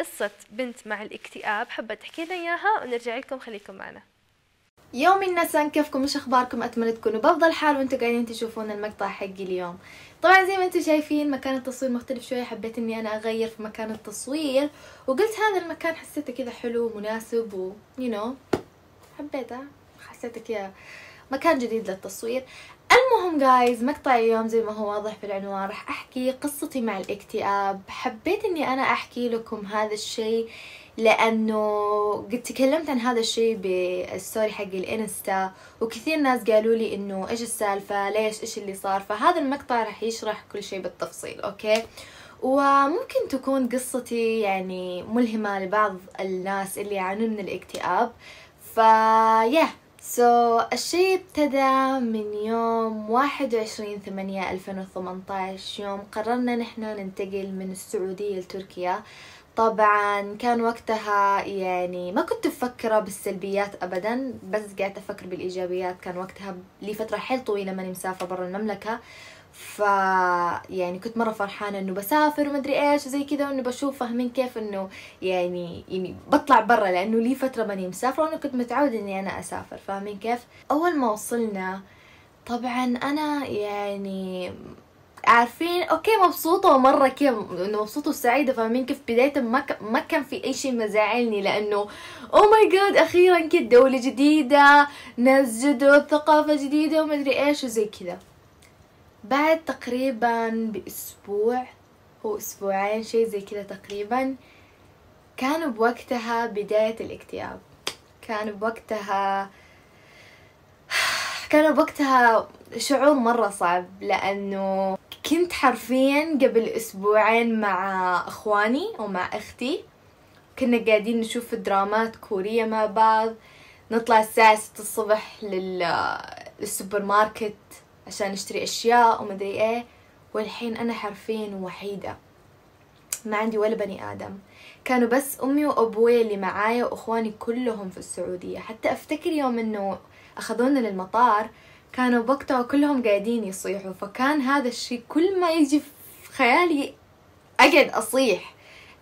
قصة بنت مع الاكتئاب حابة تحكي لنا إياها ونرجع لكم خليكم معنا. يوم النسان كيفكم؟ مش أخباركم؟ أتمنى تكونوا بأفضل حال وأنتم قاعدين تشوفون المقطع حقي اليوم. طبعا زي ما أنتم شايفين مكان التصوير مختلف شوية حبيت إني أنا أغير في مكان التصوير. وقلت هذا المكان حسيته كذا حلو ومناسب و you know حبيته حسيته كذا مكان جديد للتصوير. المهم جايز مقطع اليوم زي ما هو واضح في العنوان راح أحكي قصتي مع الاكتئاب. حبيت إني أنا أحكي لكم هذا الشيء لأنه قد تكلمت عن هذا الشيء بال story حقي ال Insta وكثير ناس قالوا لي إنه إيش السالفة؟ ليش؟ إيش اللي صار؟ فهذا المقطع راح يشرح كل شيء بالتفصيل okay؟ وممكن تكون قصتي يعني ملهمة لبعض الناس اللي يعانون من الاكتئاب. فيا سو so, الشيء ابتدى من يوم واحد وعشرين ثمانية ألفين وثمنتاش يوم قررنا نحن ننتقل من السعودية لتركيا. طبعا كان وقتها يعني ما كنت مفكرة بالسلبيات أبدا بس قاعدة أفكر بالإيجابيات. كان وقتها لي فترة حيل طويلة ماني مسافرة برا المملكة. ف يعني كنت مرة فرحانة إنه بسافر ومدري إيش وزي كذا وإنه بشوف فاهمين كيف إنه يعني يعني بطلع برا لأنه لي فترة ماني مسافرة وأنا كنت متعودة إني أنا أسافر فاهمين كيف؟ أول ما وصلنا طبعا أنا يعني عارفين okay مبسوطة مرة كيف إنه مبسوطة وسعيدة فاهمين كيف؟ بداية ما ك... ما كان في أي شيء مزعلني لأنه oh my God أخيرا كده دولة جديدة ناس جدد ثقافة جديدة ومدري إيش وزي كذا. بعد تقريبا بأسبوع هو أسبوعين شيء زي كذا تقريبا كان بوقتها بداية الاكتئاب. كان بوقتها كان بوقتها شعور مرة صعب لأنه كنت حرفيا قبل أسبوعين مع إخواني ومع أختي. كنا قاعدين نشوف درامات كورية مع بعض. نطلع الساعة ستة الصبح للسوبر ماركت. عشان نشتري أشياء ومدري إيه والحين أنا حرفيا وحيدة. ما عندي ولا بني آدم. كانوا بس أمي وأبوي اللي معايا وأخواني كلهم في السعودية. حتى أفتكر يوم إنه أخذونا للمطار كانوا بوقتها كلهم قاعدين يصيحوا. فكان هذا الشيء كل ما يجي في خيالي أقعد أصيح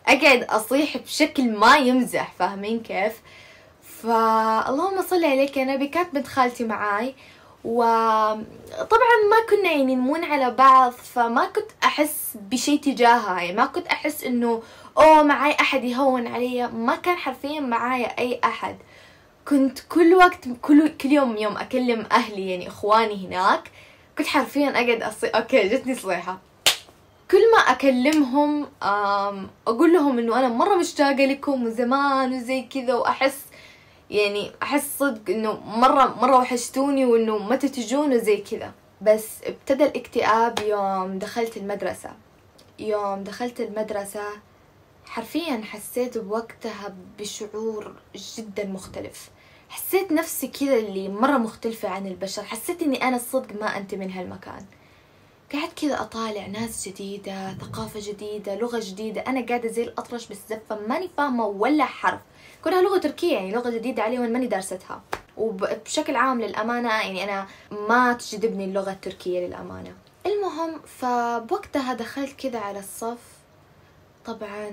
أقعد أصيح بشكل ما يمزح. فاهمين كيف؟ فاللهم صل عليك. يا نبي كانت بنت خالتي معاي. وطبعا ما كنا يعني نمون على بعض فما كنت أحس بشي تجاهها يعني ما كنت أحس إنه أوه معاي أحد يهون علي. ما كان حرفيا معايا أي أحد. كنت كل وقت كل كل يوم يوم أكلم أهلي يعني إخواني هناك كنت حرفيا أقعد أصي أوكي جتني صيحة كل ما أكلمهم أقول لهم إنه أنا مرة مشتاقة لكم وزمان وزي كذا وأحس يعني أحس صدق إنه مرة مرة وحشتوني وإنه متى تجون وزي كذا. بس ابتدى الاكتئاب يوم دخلت المدرسة. يوم دخلت المدرسة حرفيا حسيت بوقتها بشعور جدا مختلف. حسيت نفسي كذا اللي مرة مختلفة عن البشر. حسيت إني أنا الصدق ما أنت من هالمكان. قعدت كذا أطالع ناس جديدة ثقافة جديدة لغة جديدة. أنا قاعدة زي الأطرش بالزفة ماني فاهمة ولا حرف. كلها لغة تركية يعني لغة جديدة علي وأنا ماني دارستها. وبشكل عام للأمانة يعني أنا ما تجذبني اللغة التركية للأمانة. المهم فبوقتها دخلت كذا على الصف. طبعا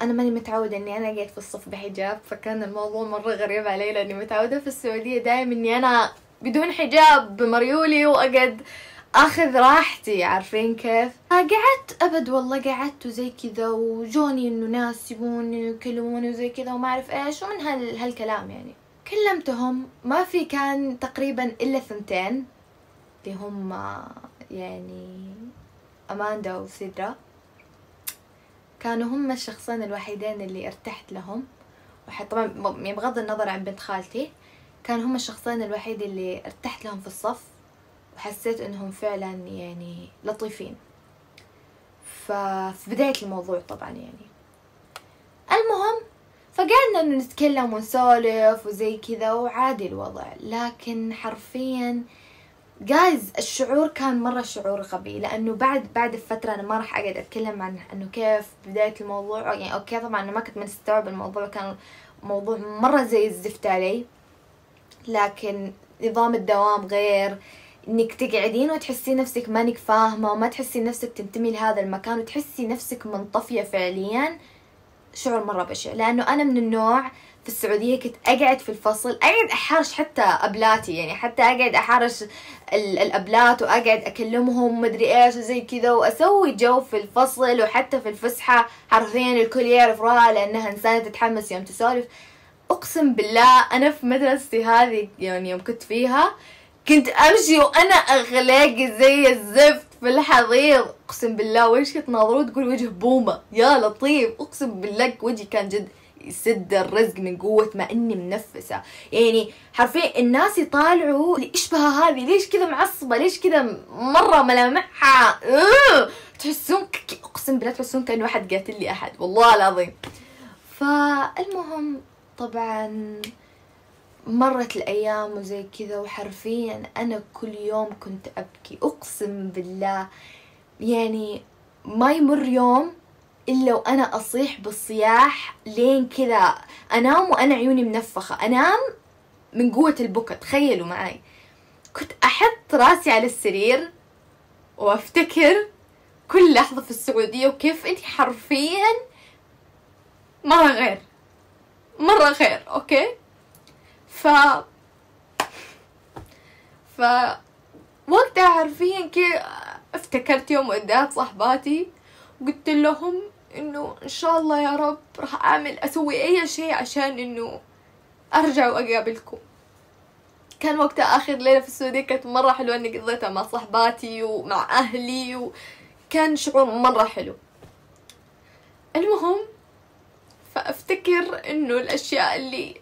أنا ماني متعودة إني أنا أقعد في الصف بحجاب فكان الموضوع مرة غريب علي لأني متعودة في السعودية دايما إني أنا بدون حجاب بمريولي وأقعد أخذ راحتي عارفين كيف؟ قعدت أبد والله قعدت وزي كذا وجوني إنه ناس يبون يكلموني وزي كذا وما أعرف إيش ومن هال هالكلام يعني. كلمتهم ما في كان تقريبا إلا ثنتين اللي هم يعني أماندا وسيدرا. كانوا هم الشخصين الوحيدين اللي ارتحت لهم. طبعا بغض النظر عن بنت خالتي. كانوا هم الشخصين الوحيد اللي ارتحت لهم في الصف. وحسيت إنهم فعلا يعني لطيفين. ففي بداية الموضوع طبعا يعني. المهم فقعدنا إنه نتكلم ونسولف وزي كذا وعادي الوضع. لكن حرفيا جايز الشعور كان مرة شعور غبي. لأنه بعد بعد الفترة أنا ما راح أقعد أتكلم عن إنه كيف بداية الموضوع. يعني okay طبعا أنا ما كنت مستوعب الموضوع كان موضوع مرة زي الزفت علي. لكن نظام الدوام غير. انك تقعدين وتحسين نفسك مانك فاهمة وما تحسي نفسك تنتمي لهذا المكان وتحسي نفسك منطفية فعليا شعور مرة بشع. لأنه أنا من النوع في السعودية كنت أقعد في الفصل أقعد أحارش حتى أبلاتي يعني حتى أقعد أحارش الأبلات وأقعد أكلمهم مدري إيش وزي كذا وأسوي جو في الفصل وحتى في الفسحة حرفيا الكل يعرف راها لأنها إنسانة تتحمس يوم تسولف. أقسم بالله أنا في مدرستي هذه يعني يوم كنت فيها كنت أمشي وأنا أغلاقي زي الزفت في الحضيض. أقسم بالله وش تناظرون تقول وجه بومة. يا لطيف. أقسم بالله وجهي كان جد يسد الرزق من قوة ما إني منفسة. يعني حرفيا الناس يطالعوا إيش بها هذه. ليش كذا معصبة؟ ليش كذا مرة ملامحها. تحسون أقسم بالله تحسون كأنه واحد قاتل لي أحد. والله العظيم. فالمهم طبعا مرت الأيام وزي كذا وحرفيا أنا كل يوم كنت أبكي. أقسم بالله يعني ما يمر يوم إلا وأنا أصيح بالصياح لين كذا. أنام وأنا عيوني منفخة. أنام من قوة البكا تخيلوا معي. كنت أحط راسي على السرير وأفتكر كل لحظة في السعودية وكيف أنت حرفيا مرة غير. مرة غير أوكي؟ ف ف وقتها حرفيا كي افتكرت يوم ودات صاحباتي وقلت لهم إنه إن شاء الله يا رب راح أعمل أسوي أي شيء عشان إنه أرجع وأقابلكم. كان وقتها آخر ليلة في السعودية كانت مرة حلوة إني قضيتها مع صحباتي ومع أهلي وكان شعور مرة حلو. المهم فأفتكر إنه الأشياء اللي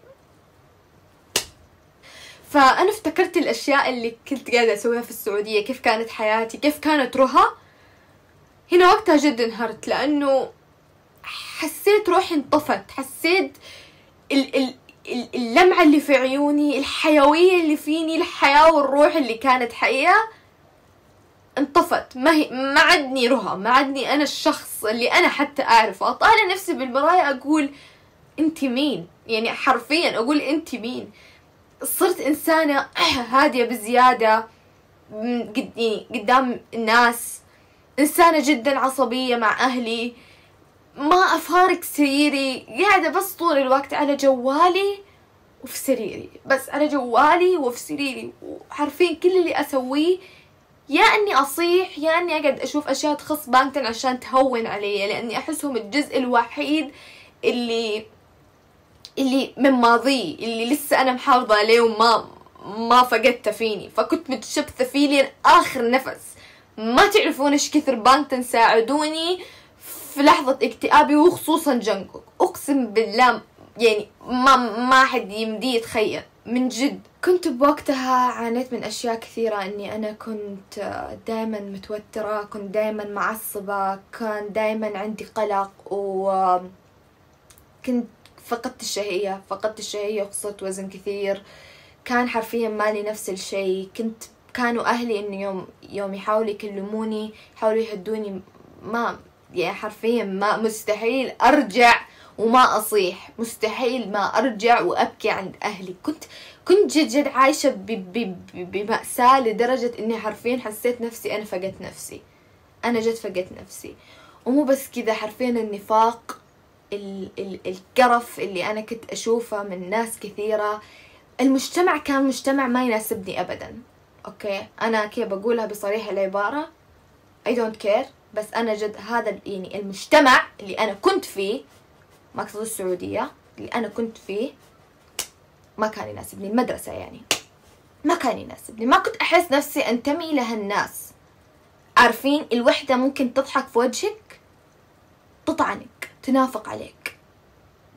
فأنا افتكرت الأشياء اللي كنت قاعدة أسويها في السعودية كيف كانت حياتي كيف كانت رها هنا وقتها جد انهرت لأنه حسيت روحي انطفت حسيت ال ال اللمعة اللي في عيوني الحيوية اللي فيني الحياة والروح اللي كانت حقيقة انطفت. ما هي ما عدني رها ما عدني أنا الشخص اللي أنا حتى أعرفه. أطالع نفسي بالمراية أقول أنت مين؟ يعني حرفيا أقول أنت مين؟ صرت إنسانة هادية بزيادة يعني قدام الناس. إنسانة جدا عصبية مع أهلي. ما أفارق سريري. قاعدة بس طول الوقت على جوالي وفي سريري. بس على جوالي وفي سريري. وحرفيا كل اللي أسويه يا إني أصيح يا إني أقعد أشوف أشياء تخص بانكتن عشان تهون علي لأني أحسهم الجزء الوحيد اللي اللي من ماضي اللي لسه أنا محافظة عليه وما ما فقدته فيني فكنت متشبثة فيه لين آخر نفس. ما تعرفون إيش كثر بانتن ساعدوني في لحظة اكتئابي وخصوصا جنكوك. أقسم بالله يعني ما ما حد يمدي يتخيل. من جد. كنت بوقتها عانيت من أشياء كثيرة إني أنا كنت دائما متوترة كنت دائما معصبة كان دائما عندي قلق و كنت فقدت الشهية فقدت الشهية وخسرت وزن كثير. كان حرفيا مالي نفس الشيء. كنت كانوا أهلي إنه يوم يوم يحاولوا يكلموني يحاولوا يهدوني. ما يعني حرفيا ما مستحيل أرجع وما أصيح. مستحيل ما أرجع وأبكي عند أهلي. كنت كنت جد جد عايشة بمأساة لدرجة إني حرفيا حسيت نفسي أنا فقدت نفسي. أنا جد فقدت نفسي. ومو بس كذا حرفيا النفاق ال ال القرف اللي أنا كنت أشوفه من ناس كثيرة. المجتمع كان مجتمع ما يناسبني أبدا. أوكي؟ أنا كيف بقولها بصريح العبارة I don't care. بس أنا جد هذا يعني المجتمع اللي أنا كنت فيه ما أقصد السعودية اللي أنا كنت فيه ما كان يناسبني. المدرسة يعني. ما كان يناسبني. ما كنت أحس نفسي أنتمي لهالناس عارفين الوحدة ممكن تضحك في وجهك؟ تطعنك. تنافق عليك.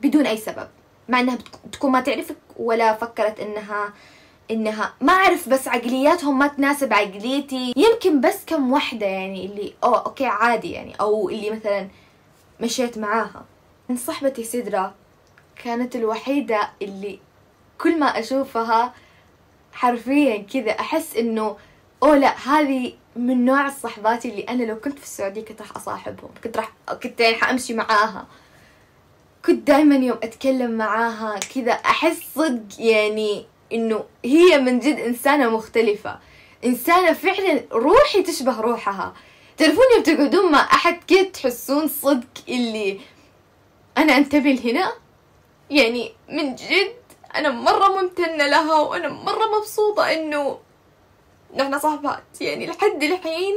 بدون أي سبب. مع أنها تكون ما تعرفك ولا فكرت أنها إنها. ما أعرف بس عقلياتهم ما تناسب عقليتي. يمكن بس كم وحده يعني اللي أو أوكي عادي يعني. أو اللي مثلا مشيت معاها. من صاحبتي سدرة كانت الوحيدة اللي كل ما أشوفها حرفيا كذا أحس إنه أوه لا هذه من نوع الصحبات اللي أنا لو كنت في السعودية كنت راح أصاحبهم. كنت راح كنت يعني حامشي معاها. كنت دائما يوم أتكلم معاها كذا أحس صدق يعني إنه هي من جد إنسانة مختلفة. إنسانة فعلا روحي تشبه روحها. تعرفون يوم تقعدون مع أحد كذا تحسون صدق اللي أنا أنتبه لهنا؟ يعني من جد أنا مرة ممتنة لها وأنا مرة مبسوطة إنه نحن صاحبات. يعني لحد الحين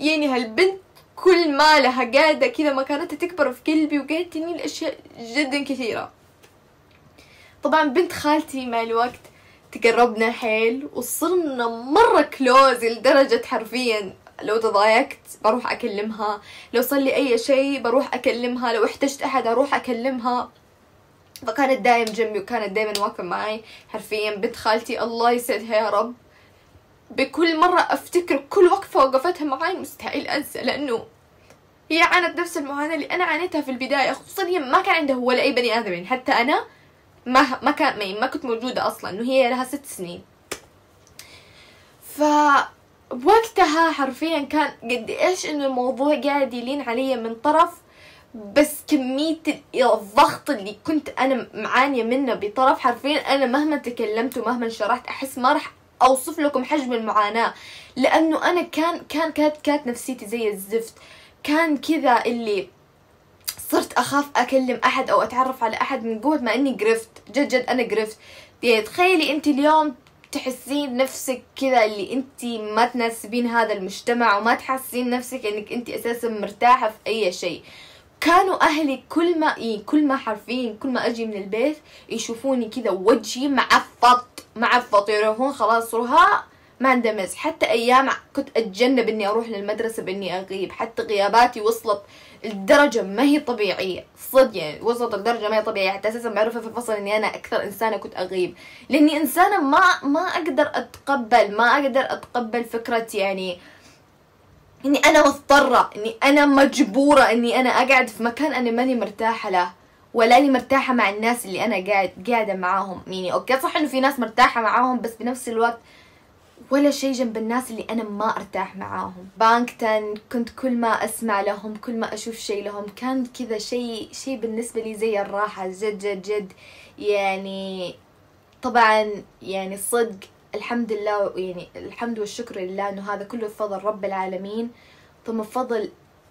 يعني هالبنت كل ما لها قاعدة كذا مكانتها تكبر في قلبي وقاعدة تنيل أشياء جدا كثيرة. طبعا بنت خالتي مع الوقت تقربنا حيل وصرنا مرة كلوز لدرجة حرفيا. لو تضايقت بروح أكلمها لو صار لي أي شيء بروح أكلمها لو احتجت أحد أروح أكلمها. فكانت دايم جنبي وكانت دايما واقفة معي. حرفيا بنت خالتي الله يسعدها يا رب. بكل مرة أفتكر كل وقفة وقفتها معي مستحيل أنسى لأنه هي عانت نفس المعاناة اللي أنا عانيتها في البداية خصوصا هي ما كان عندها ولا أي بني آدم يعني حتى أنا ما ما كان ما, كنت موجودة أصلا إنه هي لها ست سنين. ف بوقتها حرفيا كان قد إيش إنه الموضوع قاعد يلين علي من طرف بس كمية الضغط اللي كنت أنا معانية منه بطرف حرفيا أنا مهما تكلمت ومهما شرحت أحس ما راح أوصف لكم حجم المعاناة. لأنه أنا كان كان كانت كانت نفسيتي زي الزفت. كان كذا اللي صرت أخاف أكلم أحد أو أتعرف على أحد من قوة ما إني قرفت. جد جد أنا قرفت. تخيلي أنت اليوم تحسين نفسك كذا اللي أنت ما تناسبين هذا المجتمع وما تحسين نفسك إنك أنت أساسا مرتاحة في أي شيء. كانوا أهلي كل ما إيه كل ما حرفيا كل ما أجي من البيت يشوفوني كذا وجهي معفط. معفط يروحون خلاص رها ما اندمج. حتى أيام كنت أتجنب إني أروح للمدرسة بإني أغيب. حتى غياباتي وصلت الدرجة ما هي طبيعية. صدق يعني وصلت الدرجة ما هي طبيعية. حتى أساسا معروفة في الفصل إني أنا أكثر إنسانة كنت أغيب. لإني إنسانة ما ما أقدر أتقبل ما أقدر أتقبل فكرة يعني إني أنا مضطرة إني أنا مجبورة إني أنا أقعد في مكان أنا ماني مرتاحة له. ولا اني مرتاحة مع الناس اللي أنا قاعد قاعدة معاهم. يعني okay صح إنه في ناس مرتاحة معاهم بس بنفس الوقت ولا شيء جنب الناس اللي أنا ما أرتاح معاهم. Bangtan كنت كل ما أسمع لهم كل ما أشوف شيء لهم كان كذا شيء شيء بالنسبة لي زي الراحة جد جد جد. يعني طبعا يعني صدق الحمد لله يعني الحمد والشكر لله إنه هذا كله بفضل رب العالمين. ثم بفضل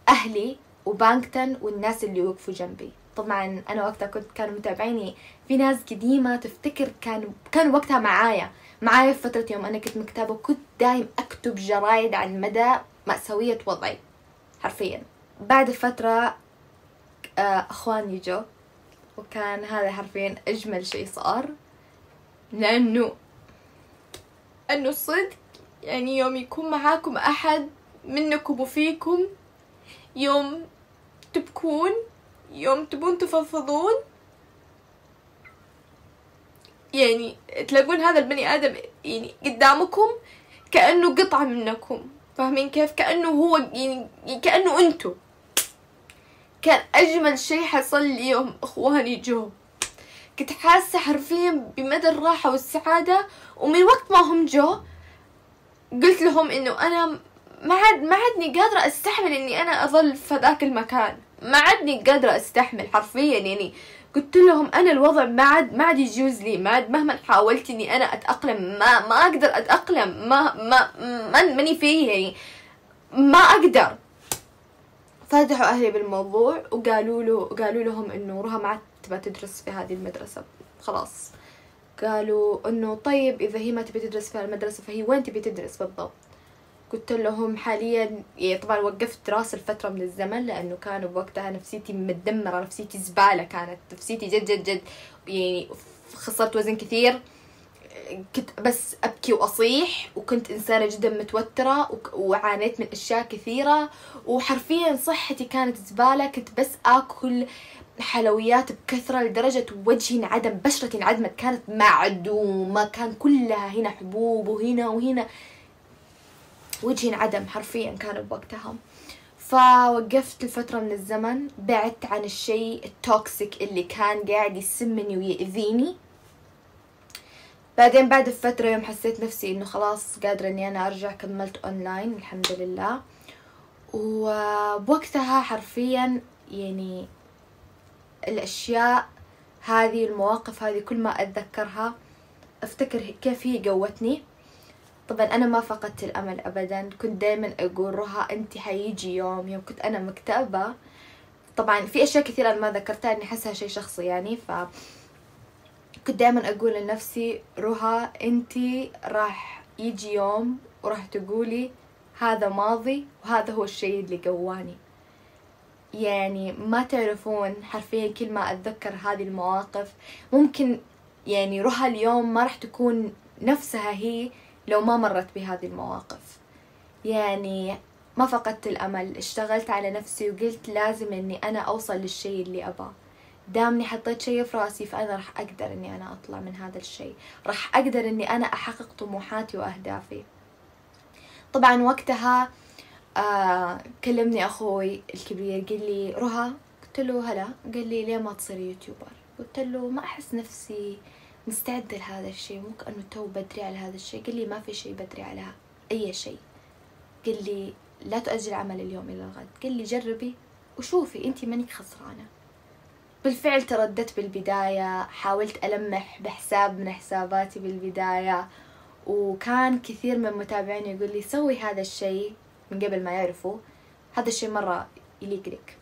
أهلي وبانكتن والناس اللي وقفوا جنبي. طبعا أنا وقتها كنت كانوا متابعيني. في ناس قديمة تفتكر كانوا كانوا وقتها معايا. معايا في فترة يوم أنا كنت مكتبة كنت دايم أكتب جرايد عن مدى مأساوية وضعي حرفيا. بعد فترة آه، أخواني جو وكان هذا حرفيا أجمل شيء صار. لأنه أنه صدق يعني يوم يكون معاكم أحد منكم وفيكم يوم تبكون يوم تبون تفضفضون يعني تلاقون هذا البني آدم يعني قدامكم كأنه قطعة منكم فاهمين كيف؟ كأنه هو يعني كأنه أنتو. كان أجمل شي حصل لي يوم إخواني جو. كنت حاسة حرفيا بمدى الراحة والسعادة ومن وقت ما هم جو قلت لهم إنه أنا ما عاد ما عادني قادرة أستحمل إني أنا أظل في ذاك المكان. ما عادني قادرة أستحمل حرفيا يعني قلت لهم أنا الوضع ما عاد ما عاد يجوز لي ما عاد مهما حاولت إني أنا أتأقلم ما ما أقدر أتأقلم ما ما ماني فيه يعني ما أقدر. فتحوا أهلي بالموضوع وقالوا له قالوا لهم إنه روها ما عاد تبى تدرس في هذه المدرسة. خلاص. قالوا إنه طيب إذا هي ما تبي تدرس في المدرسة فهي وين تبي تدرس بالضبط؟ قلت لهم حاليا يعني طبعا وقفت دراسة لفترة من الزمن لأنه كانوا بوقتها نفسيتي متدمرة نفسيتي زبالة كانت نفسيتي جد جد جد يعني خسرت وزن كثير. كنت بس أبكي وأصيح وكنت إنسانة جدا متوترة وعانيت من أشياء كثيرة. وحرفيا صحتي كانت زبالة كنت بس آكل حلويات بكثرة لدرجة وجهي انعدم بشرتي انعدمت كانت معدومة كان كلها هنا حبوب وهنا وهنا. وجهي انعدم حرفيا كان بوقتها فوقفت لفترة من الزمن بعدت عن الشيء التوكسيك اللي كان قاعد يسمني ويأذيني. بعدين بعد فترة يوم حسيت نفسي إنه خلاص قادرة إني أنا أرجع كملت اونلاين الحمد لله. وبوقتها حرفيا يعني الأشياء هذه المواقف هذه كل ما أتذكرها أفتكر كيف هي قوتني. طبعا أنا ما فقدت الأمل أبدا. كنت دايما أقول رها أنت حيجي يوم يوم. كنت أنا مكتئبة. طبعا في أشياء كثيرة أنا ما ذكرتها إني أحسها شيء شخصي يعني ف كنت دائما أقول لنفسي رها انتي راح يجي يوم وراح تقولي هذا ماضي وهذا هو الشيء اللي قواني. يعني ما تعرفون حرفيا كل ما أتذكر هذه المواقف. ممكن يعني رها اليوم ما راح تكون نفسها هي لو ما مرت بهذه المواقف. يعني ما فقدت الأمل اشتغلت على نفسي وقلت لازم أني أنا أوصل للشيء اللي أباه. دامني حطيت شيء في راسي فأنا راح أقدر أني أنا أطلع من هذا الشيء. راح أقدر أني أنا أحقق طموحاتي وأهدافي. طبعا وقتها آه كلمني أخوي الكبير قال لي رها. قلت له هلا. قال لي ليه ما تصير YouTuber؟ قلت له ما أحس نفسي مستعدة لهذا الشيء مو كأنه تو بدري على هذا الشيء. قال لي ما في شيء بدري على أي شيء. قال لي لا تؤجل عمل اليوم إلى الغد. قال لي جربي وشوفي أنت مانك خسرانة. بالفعل ترددت بالبداية حاولت ألمح بحساب من حساباتي بالبداية وكان كثير من متابعيني يقول لي سوي هذا الشيء من قبل ما يعرفوا. هذا الشيء مرة يليق لك.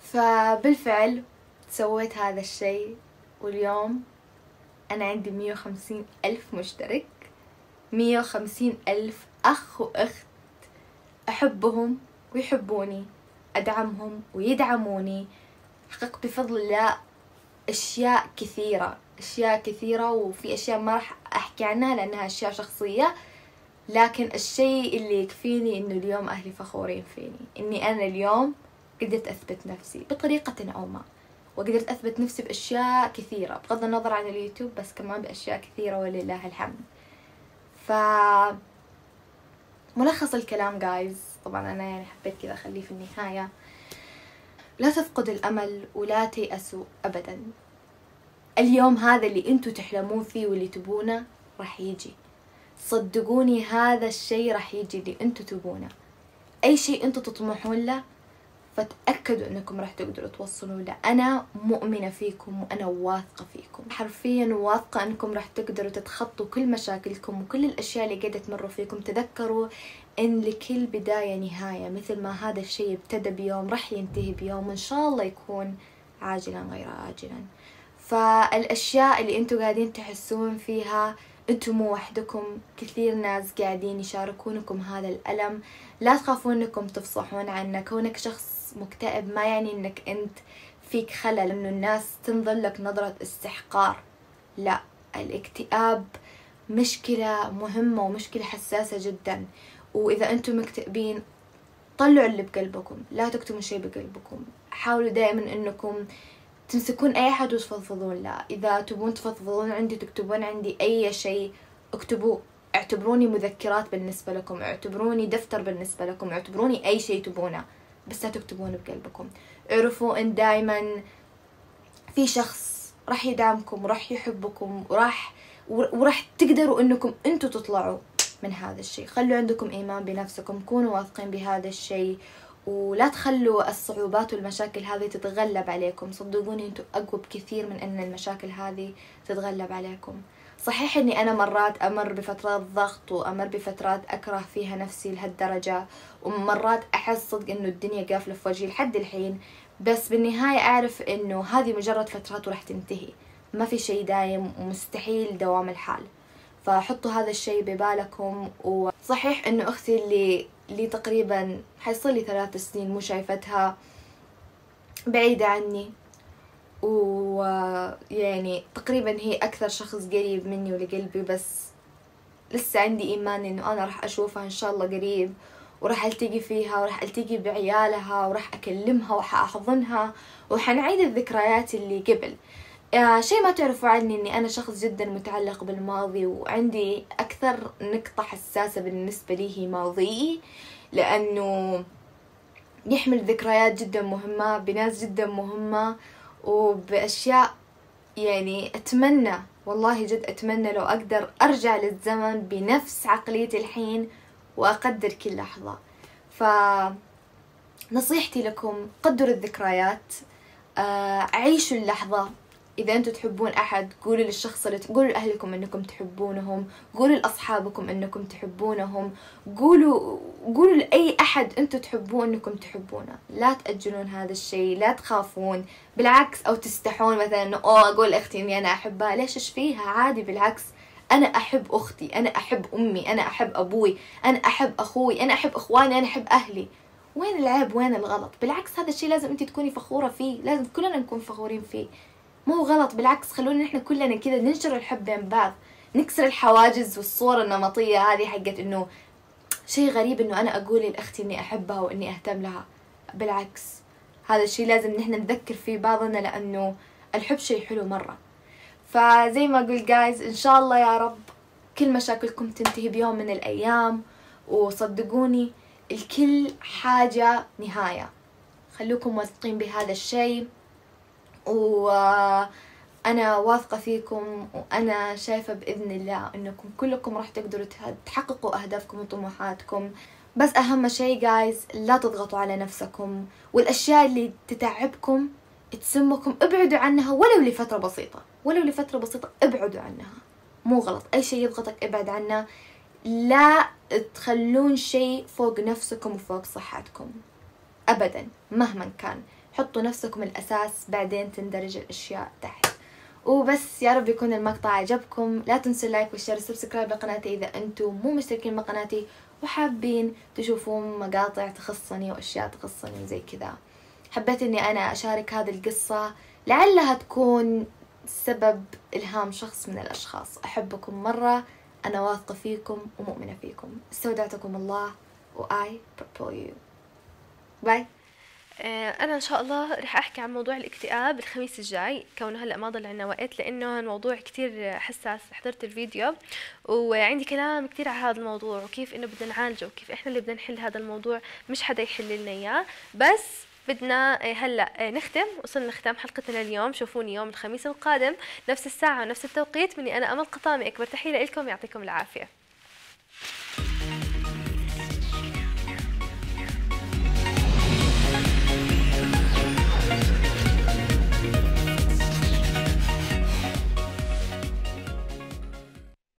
فبالفعل سويت هذا الشيء. واليوم أنا عندي مية وخمسين ألف مشترك مية وخمسين ألف أخ وأخت أحبهم ويحبوني أدعمهم ويدعموني. حققت بفضل الله أشياء كثيرة أشياء كثيرة وفي أشياء ما راح أحكي عنها لأنها أشياء شخصية. لكن الشيء اللي يكفيني إنه اليوم أهلي فخورين فيني إني أنا اليوم قدرت أثبت نفسي بطريقة أو ما. وقدرت أثبت نفسي بأشياء كثيرة بغض النظر عن اليوتيوب بس كمان بأشياء كثيرة ولله الحمد. ف ملخص الكلام جايز طبعا أنا يعني حبيت كذا أخليه في النهاية. لا تفقد الأمل ولا تيأسوا أبدا. اليوم هذا اللي أنتوا تحلمون فيه واللي تبونه راح يجي. صدقوني هذا الشيء راح يجي اللي أنتوا تبونه. أي شيء أنتوا تطمحون له فتأكدوا أنكم راح تقدروا توصلوا له أنا مؤمنة فيكم وأنا واثقة فيكم. حرفيا واثقة أنكم راح تقدروا تتخطوا كل مشاكلكم وكل الأشياء اللي قاعدة تمروا فيكم. تذكروا إن لكل بداية نهاية مثل ما هذا الشيء ابتدى بيوم راح ينتهي بيوم وإن شاء الله يكون عاجلا غير آجلا فالأشياء اللي أنتوا قاعدين تحسون فيها أنتم مو وحدكم كثير ناس قاعدين يشاركونكم هذا الألم. لا تخافون أنكم تفصحون عنه. كونك شخص مكتئب ما يعني إنك أنت فيك خلل إنه الناس تنظر لك نظرة استحقار. لا الاكتئاب مشكلة مهمة ومشكلة حساسة جدا. وإذا أنتم مكتئبين طلعوا اللي بقلبكم لا تكتموا شيء بقلبكم. حاولوا دائما أنكم تمسكون أي أحد وتفضفضون. لا إذا تبون تفضفضون عندي تكتبون عندي أي شيء اكتبوه اعتبروني مذكرات بالنسبة لكم اعتبروني دفتر بالنسبة لكم اعتبروني أي شيء تبونه. بس لا تكتبون بقلبكم. اعرفوا إن دائما في شخص راح يدعمكم وراح يحبكم وراح وراح تقدروا إنكم أنتوا تطلعوا من هذا الشيء. خلوا عندكم إيمان بنفسكم كونوا واثقين بهذا الشيء ولا تخلوا الصعوبات والمشاكل هذه تتغلب عليكم. صدقوني أنتوا أقوى بكثير من إن المشاكل هذه تتغلب عليكم. صحيح إني أنا مرات أمر بفترات ضغط وأمر بفترات أكره فيها نفسي لهالدرجة ومرات أحس صدق إنه الدنيا قافلة في وجهي لحد الحين بس بالنهاية أعرف إنه هذه مجرد فترات وراح تنتهي. ما في شيء دايم ومستحيل دوام الحال. فحطوا هذا الشيء ببالكم وصحيح إنه أختي اللي لي تقريبا حيصير لي ثلاث سنين مو شايفتها بعيدة عني. ويعني تقريبا هي أكثر شخص قريب مني ولقلبي بس لسه عندي إيمان إنه أنا راح أشوفها إن شاء الله قريب وراح ألتقي فيها وراح ألتقي بعيالها وراح أكلمها وحأحضنها وحنعيد الذكريات اللي قبل. آه شيء ما تعرفوا عني إني أنا شخص جدا متعلق بالماضي وعندي أكثر نقطة حساسة بالنسبة لي هي ماضيي لأنه يحمل ذكريات جدا مهمة بناس جدا مهمة وبأشياء يعني أتمنى والله جد أتمنى لو أقدر أرجع للزمن بنفس عقليتي الحين وأقدر كل لحظة. فنصيحتي لكم قدروا الذكريات آه، عيشوا اللحظة. إذا أنتم تحبون أحد قولوا للشخص اللي قولوا لأهلكم إنكم تحبونهم قولوا لأصحابكم إنكم تحبونهم قولوا قولوا لأي أحد أنتم تحبوه إنكم تحبونه. لا تأجلون هذا الشيء لا تخافون. بالعكس أو تستحون مثلا إنه أوه أقول لأختي إني أنا أحبها. ليش إيش فيها؟ عادي بالعكس. أنا أحب أختي أنا أحب أمي أنا أحب أبوي أنا أحب أخوي أنا أحب إخواني أنا أحب أهلي. وين العيب؟ وين الغلط؟ بالعكس هذا الشيء لازم أنت تكوني فخورة فيه لازم كلنا نكون فخورين فيه. مو غلط بالعكس خلونا نحن كلنا كذا ننشر الحب بين بعض. نكسر الحواجز والصورة النمطية هذه حقت إنه شيء غريب إنه أنا أقول لأختي إني أحبها وإني أهتم لها. بالعكس هذا الشيء لازم نحن نذكر فيه بعضنا لأنه الحب شيء حلو مرة. فزي ما قلت جايز إن شاء الله يا رب كل مشاكلكم تنتهي بيوم من الأيام. وصدقوني الكل حاجة نهاية. خلوكم واثقين بهذا الشيء. وأنا واثقة فيكم وأنا شايفة بإذن الله إنكم كلكم راح تقدروا تحققوا أهدافكم وطموحاتكم. بس أهم شيء جايز لا تضغطوا على نفسكم. والأشياء اللي تتعبكم تسمكم ابعدوا عنها ولو لفترة بسيطة. ولو لفترة بسيطة ابعدوا عنها. مو غلط. أي شيء يضغطك ابعد عنه. لا تخلون شيء فوق نفسكم وفوق صحتكم. أبدا. مهما كان. حطوا نفسكم الأساس بعدين تندرج الأشياء تحت. وبس يا رب يكون المقطع عجبكم. لا تنسوا ال like وال share وال subscribe لقناتي إذا أنتم مو مشتركين بقناتي وحابين تشوفون مقاطع تخصني وأشياء تخصني وزي كذا. حبيت إني أنا أشارك هذه القصة لعلها تكون سبب إلهام شخص من الأشخاص. أحبكم مرة أنا واثقة فيكم ومؤمنة فيكم. استودعتكم الله وآي purple you. باي أنا إن شاء الله رح أحكي عن موضوع الاكتئاب الخميس الجاي كونه هلأ ما ضل عنا وقت لأنه الموضوع كتير حساس حضرت الفيديو وعندي كلام كتير على هذا الموضوع وكيف إنه بدنا نعالجه وكيف إحنا اللي بدنا نحل هذا الموضوع مش حدا يحل لنا إياه بس بدنا آه، هلأ آه، نختم وصلنا لختام حلقتنا اليوم شوفوني يوم الخميس القادم نفس الساعة ونفس التوقيت مني أنا أمل قطامي أكبر تحية لكم يعطيكم العافية.